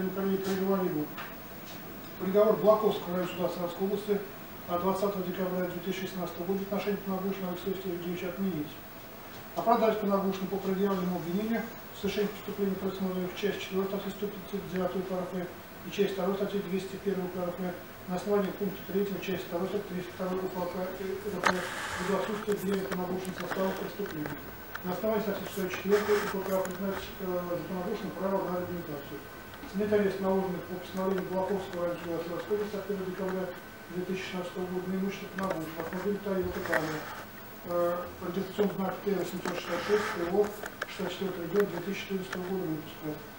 Коллеги переговорили. Приговор Блаковского района суда Саратовской области от 20 декабря 2016 года в отношении Панагушина Алексея Сергеевича отменить. Оправдать Панагушина по предъявленному обвинению в совершении преступления предусмотренных в часть 4 статьи 139 ПРФ и часть 2 статьи 201 ПРФ на основании пункта 3 часть 2 статьи 32 УПК РФ ввиду отсутствия влияния Панагушина состава преступления. На основании статьи 64 УПК признать э, за Панагушина право на реабилитацию. Арест наложенных по постановлению Блаковского района Саратовской области от 1 декабря 2016 года на имущество Панагушина. Автомобиль Toyota Camry. Э, Регистрационный знак Т-866, ПО, 64 год 2014 года выпуска.